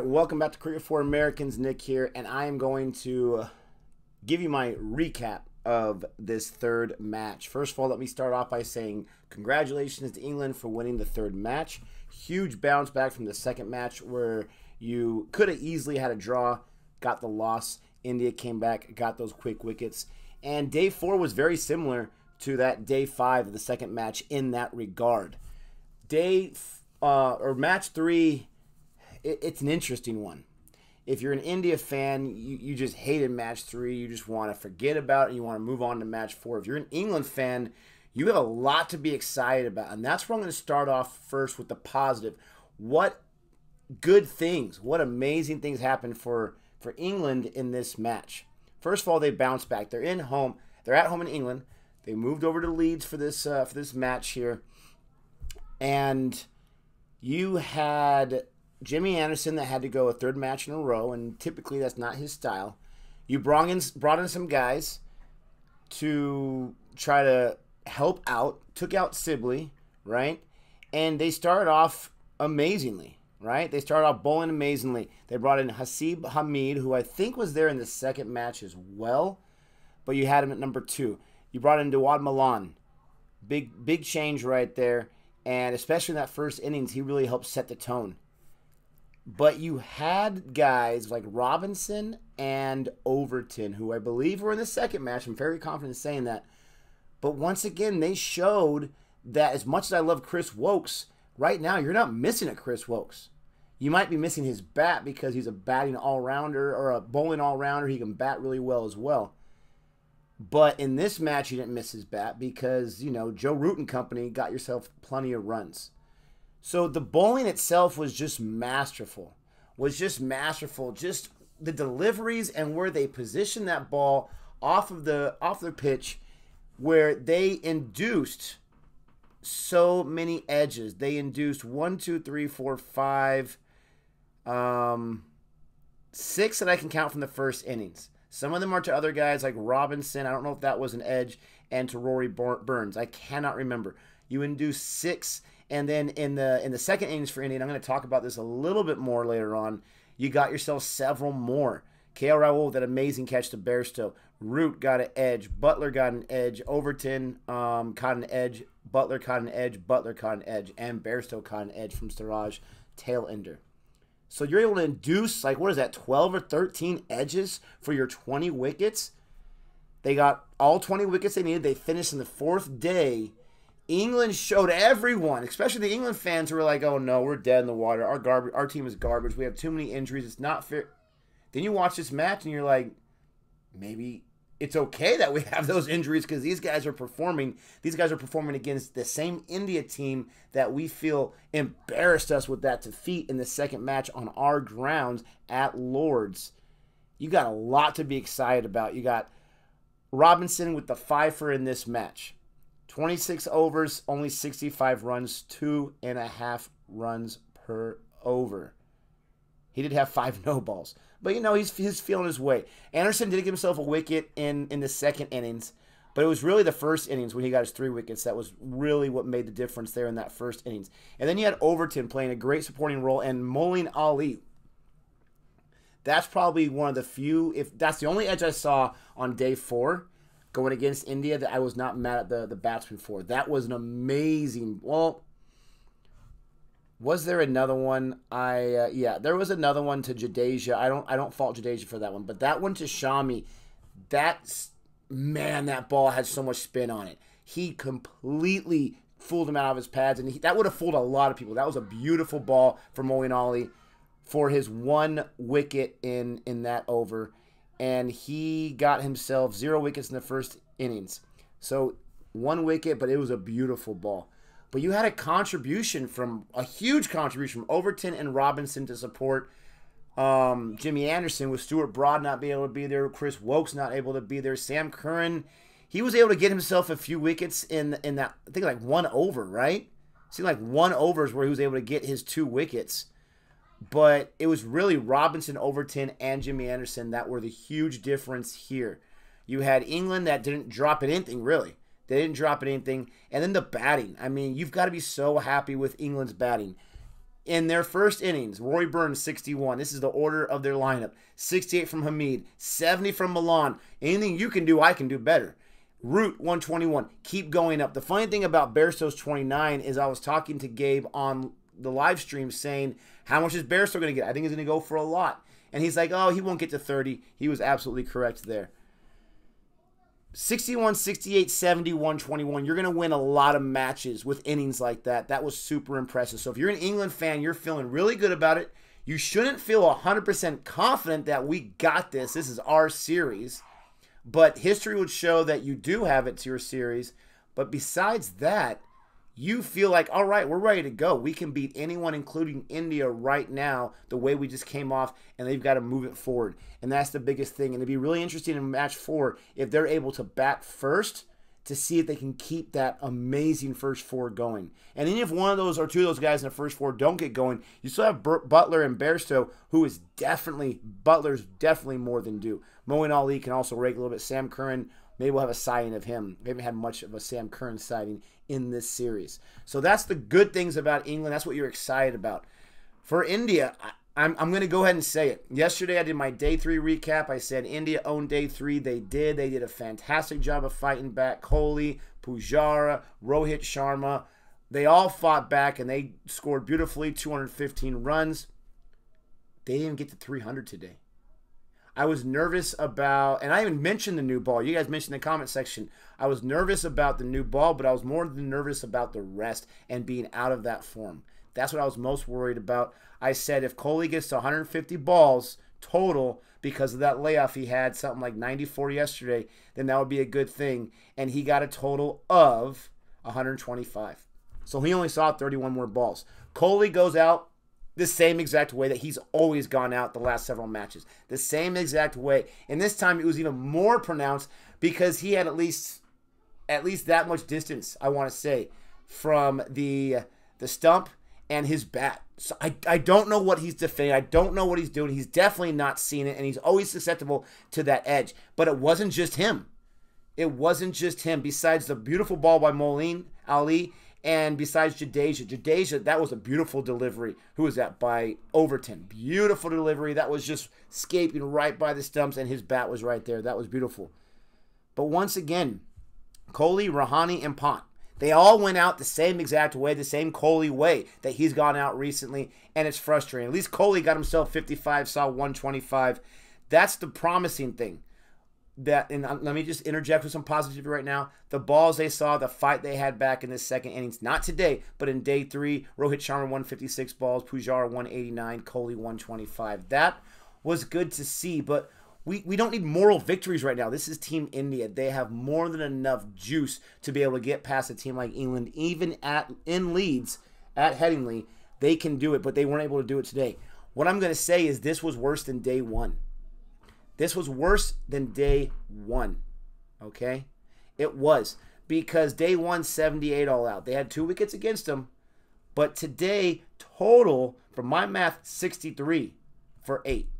right, welcome back to Cricket for Americans. Nick here, and I am going to give you my recap of this third match. First of all, let me start off by saying congratulations to England for winning the third match. Huge bounce back from the second match where you could have easily had a draw, got the loss. India came back, got those quick wickets. And day four was very similar to that day five of the second match in that regard. Day uh, or match three it, it's an interesting one. If you're an India fan, you, you just hated match three. You just want to forget about it you want to move on to match four. If you're an England fan, you have a lot to be excited about. And that's where I'm going to start off first with the positive. What good things, what amazing things happened for, for England in this match. First of all, they bounced back. They're in home. They're at home in England. They moved over to Leeds for this uh, for this match here, and you had Jimmy Anderson that had to go a third match in a row, and typically that's not his style. You brought in brought in some guys to try to help out. Took out Sibley, right? And they started off amazingly, right? They started off bowling amazingly. They brought in Hasib Hamid, who I think was there in the second match as well, but you had him at number two. You brought in Dawid Malan, big big change right there, and especially in that first innings, he really helped set the tone but you had guys like Robinson and Overton, who I believe were in the second match. I'm very confident in saying that. But once again, they showed that as much as I love Chris Woakes, right now you're not missing a Chris Woakes. You might be missing his bat because he's a batting all rounder or a bowling all rounder. He can bat really well as well. But in this match, you didn't miss his bat because, you know, Joe Root and company got yourself plenty of runs. So the bowling itself was just masterful. Was just masterful. Just the deliveries and where they positioned that ball off of the off the pitch where they induced so many edges. They induced one, two, three, four, five, um, six that I can count from the first innings. Some of them are to other guys like Robinson. I don't know if that was an edge, and to Rory Burns. I cannot remember. You induce six and then in the in the second innings for India, I'm going to talk about this a little bit more later on. You got yourself several more. KL Rahul with that amazing catch to Bairstow. Root got an edge. Buttler got an edge. Overton um, caught an edge. Buttler caught an edge. Buttler caught an edge. And Bairstow caught an edge from Siraj tail ender. So you're able to induce, like, what is that, 12 or 13 edges for your 20 wickets? They got all 20 wickets they needed. They finished in the fourth day England showed everyone, especially the England fans who were like, "Oh no, we're dead in the water. Our garbage, our team is garbage. We have too many injuries. It's not fair." Then you watch this match and you're like, maybe it's okay that we have those injuries because these guys are performing. These guys are performing against the same India team that we feel embarrassed us with that defeat in the second match on our grounds at Lords. You got a lot to be excited about. You got Robinson with the fifer in this match. 26 overs, only 65 runs, two and a half runs per over. He did have five no balls, but you know he's he's feeling his way. Anderson did give himself a wicket in in the second innings, but it was really the first innings when he got his three wickets that was really what made the difference there in that first innings. And then you had Overton playing a great supporting role, and Moeen Ali. That's probably one of the few, if that's the only edge I saw on day four going against India that I was not mad at the, the batsman for. That was an amazing. Well, was there another one? I uh, yeah, there was another one to Jadeja. I don't I don't fault Jadeja for that one, but that one to Shami, that's man, that ball had so much spin on it. He completely fooled him out of his pads, and he, that would have fooled a lot of people. That was a beautiful ball Moeen Ali for his one wicket in in that over and he got himself zero wickets in the first innings. So one wicket, but it was a beautiful ball. But you had a contribution from a huge contribution from Overton and Robinson to support um, Jimmy Anderson with Stuart Broad not being able to be there, Chris Woakes not able to be there, Sam Curran. He was able to get himself a few wickets in in that I think like one over, right? Seemed like one overs where he was able to get his two wickets but it was really Robinson, Overton, and Jimmy Anderson that were the huge difference here. You had England that didn't drop anything, really. They didn't drop anything. And then the batting. I mean, you've got to be so happy with England's batting. In their first innings, Rory Burns 61. This is the order of their lineup 68 from Hamid, 70 from Malan. Anything you can do, I can do better. Root 121. Keep going up. The funny thing about Bairstow's 29 is I was talking to Gabe on the live stream saying, How much is Bairstow going to get? I think he's going to go for a lot. And he's like, Oh, he won't get to 30. He was absolutely correct there. 61, 68, 71, 21. You're going to win a lot of matches with innings like that. That was super impressive. So if you're an England fan, you're feeling really good about it. You shouldn't feel 100% confident that we got this. This is our series. But history would show that you do have it to your series. But besides that, you feel like, all right, we're ready to go. We can beat anyone, including India, right now, the way we just came off, and they've got to move it forward. And that's the biggest thing. And it'd be really interesting in match four if they're able to bat first to see if they can keep that amazing first four going. And even if one of those or two of those guys in the first four don't get going, you still have Buttler and Bairstow, who is definitely, Buttler's definitely more than due. Moeen Ali can also rake a little bit. Sam Curran, maybe we'll have a sighting of him. We haven't had much of a Sam Curran sighting in this series. So that's the good things about England. That's what you're excited about. For India, I'm, I'm going to go ahead and say it. Yesterday, I did my day three recap. I said India owned day three. They did. They did a fantastic job of fighting back. Kohli, Pujara, Rohit Sharma, they all fought back and they scored beautifully 215 runs. They didn't get to 300 today. I was nervous about, and I even mentioned the new ball. You guys mentioned in the comment section. I was nervous about the new ball, but I was more than nervous about the rest and being out of that form. That's what I was most worried about. I said if Kohli gets to 150 balls total because of that layoff he had, something like 94 yesterday, then that would be a good thing. And he got a total of 125. So he only saw 31 more balls. Kohli goes out the same exact way that he's always gone out the last several matches. The same exact way. And this time it was even more pronounced because he had at least at least that much distance, I want to say, from the the stump and his bat. So I, I don't know what he's defending. I don't know what he's doing. He's definitely not seeing it, and he's always susceptible to that edge. But it wasn't just him. It wasn't just him. Besides the beautiful ball by Moeen Ali, and besides Jadeja, Jadeja, that was a beautiful delivery. Who was that? By Overton. Beautiful delivery. That was just escaping right by the stumps, and his bat was right there. That was beautiful. But once again, Kohli, Rahane, and Pant. They all went out the same exact way, the same Kohli way that he's gone out recently, and it's frustrating. At least Kohli got himself 55, saw 125. That's the promising thing. That and let me just interject with some positivity right now. The balls they saw, the fight they had back in the second innings, not today, but in day three, Rohit Sharma 156 balls, Pujar 189, Kohli 125. That was good to see, but we, we don't need moral victories right now. This is Team India. They have more than enough juice to be able to get past a team like England, even at in Leeds at Headingley. They can do it, but they weren't able to do it today. What I'm going to say is this was worse than day one. This was worse than day one. Okay? It was. Because day one, 78 all out. They had two wickets against them. But today, total, from my math, 63 for eight.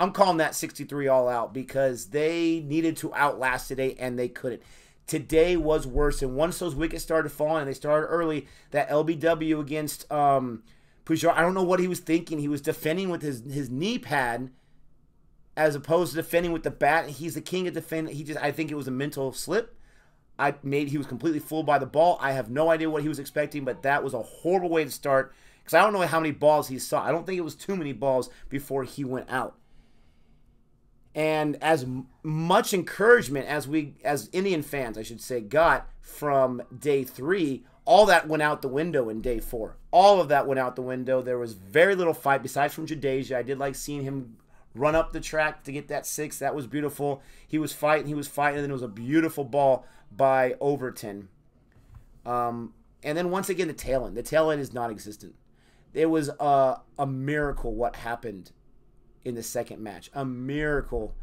I'm calling that 63 all out because they needed to outlast today and they couldn't. Today was worse, and once those wickets started falling, and they started early, that LBW against um, Pujara, I don't know what he was thinking. He was defending with his his knee pad as opposed to defending with the bat. He's the king of defending. He just, I think it was a mental slip. I made he was completely fooled by the ball. I have no idea what he was expecting, but that was a horrible way to start because I don't know how many balls he saw. I don't think it was too many balls before he went out. And as much encouragement as we, as Indian fans, I should say, got from day three, all that went out the window in day four. All of that went out the window. There was very little fight besides from Jadeja. I did like seeing him run up the track to get that six. That was beautiful. He was fighting, he was fighting, and then it was a beautiful ball by Overton. Um, and then once again, the tail end. The tail end is non existent. It was a, a miracle what happened in the second match. A miracle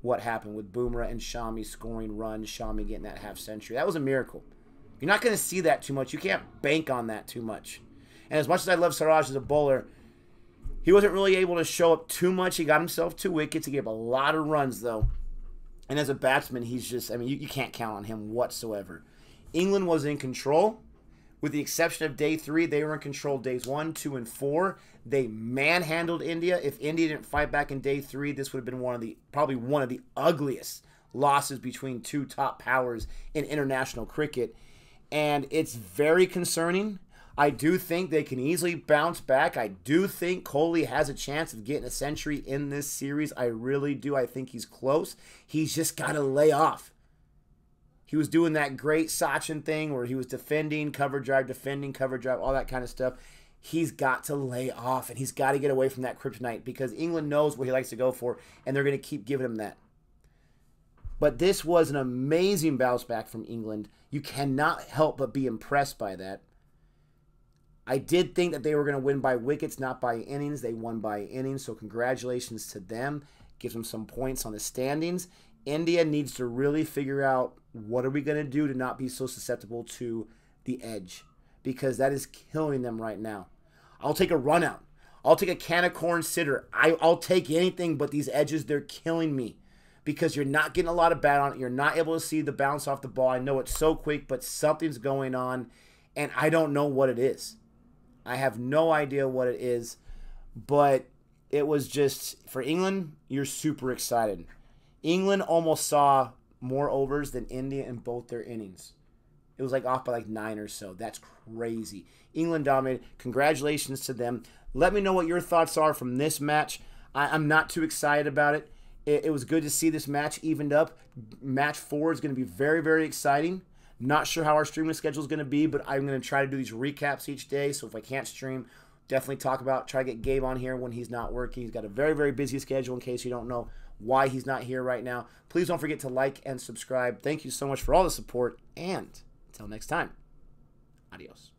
what happened with Bumrah and Shami scoring runs, Shami getting that half century. That was a miracle. You're not going to see that too much. You can't bank on that too much. And as much as I love Siraj as a bowler, he wasn't really able to show up too much. He got himself two wickets. He gave a lot of runs, though. And as a batsman, he's just, I mean, you, you can't count on him whatsoever. England was in control With the exception of day three, they were in control days one, two, and four. They manhandled India. If India didn't fight back in day three, this would have been one of the probably one of the ugliest losses between two top powers in international cricket. And it's very concerning. I do think they can easily bounce back. I do think Kohli has a chance of getting a century in this series. I really do. I think he's close. He's just got to lay off. He was doing that great Sachin thing where he was defending, cover drive, defending, cover drive, all that kind of stuff. He's got to lay off and he's got to get away from that kryptonite because England knows what he likes to go for and they're going to keep giving him that. But this was an amazing bounce back from England. You cannot help but be impressed by that. I did think that they were going to win by wickets, not by innings. They won by innings, so congratulations to them. Gives them some points on the standings. India needs to really figure out what are we going to do to not be so susceptible to the edge because that is killing them right now. I'll take a run out. I'll take a can of corn sitter. I, I'll take anything but these edges. They're killing me because you're not getting a lot of bat on it. You're not able to see the bounce off the ball. I know it's so quick, but something's going on, and I don't know what it is. I have no idea what it is, but it was just for England, you're super excited. England almost saw more overs than India in both their innings. It was like off by like nine or so. That's crazy. England dominated. Congratulations to them. Let me know what your thoughts are from this match. I, am not too excited about it. it. It was good to see this match evened up. Match four is going to be very, very exciting. Not sure how our streaming schedule is going to be, but I'm going to try to do these recaps each day. So if I can't stream, definitely talk about, try to get Gabe on here when he's not working. He's got a very, very busy schedule in case you don't know why he's not here right now. Please don't forget to like and subscribe. Thank you so much for all the support, and until next time, adios.